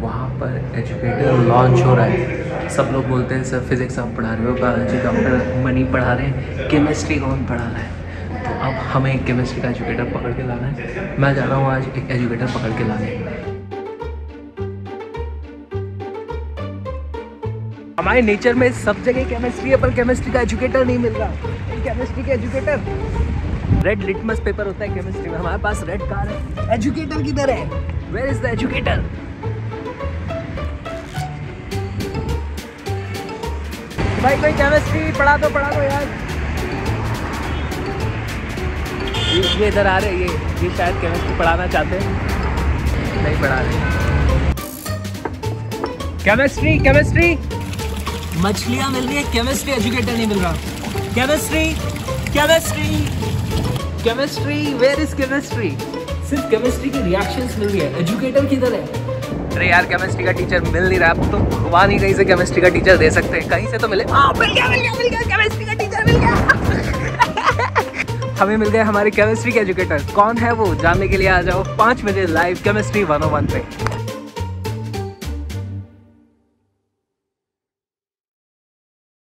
वहाँ पर educator launch हो रहा है। सब लोग बोलते हैं, सर फिज़िक्स आप पढ़ा रहे हो बायोलॉजी डॉक्टर मनी पढ़ा रहे हैं केमिस्ट्री कौन पढ़ा रहा है। तो अब हमें एक केमिस्ट्री का एजुकेटर पकड़ के लाना है। मैं जा रहा हूँ आज एक एजुकेटर पकड़ के लाने। हमारे नेचर में सब जगह केमिस्ट्री है, पर केमिस्ट्री का एजुकेटर नहीं मिल रहा। केमिस्ट्री का एजुकेटर रेड लिटमस पेपर होता है केमिस्ट्री में। हमारे पास रेड कार है। एजुकेटर किधर है? वेयर इज़ द एजुकेटर भाई, कोई केमिस्ट्री पढ़ा दो पढ़ा दो यार। ये इधर आ रहे, ये ये शायद केमिस्ट्री पढ़ाना चाहते हैं। नहीं पढ़ा रहे। केमिस्ट्री केमिस्ट्री मछलियाँ मिल रही है केमिस्ट्री एजुकेटर नहीं मिल रहा। Chemistry chemistry chemistry where is chemistry सिर्फ़ केमिस्ट्री की रिएक्शंस मिल रही है एजुकेटर किधर है? अरे यार केमिस्ट्री का टीचर मिल नहीं रहा। तो भगवान ही कहीं से केमिस्ट्री का टीचर दे सकते हैं। कहीं से तो मिले। आ, मिल गया मिल गया मिल गया। केमिस्ट्री का टीचर मिल गया। हमें मिल गए हमारे केमिस्ट्री के एजुकेटर कौन है वो? जानने के लिए आ जाओ। पाँच बजे लाइव केमिस्ट्री वन पे।